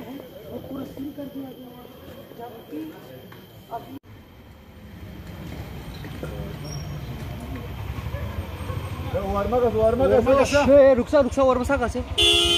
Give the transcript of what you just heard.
गया है और पूरा सील कर दिया गया है जबकि अभी वार्मा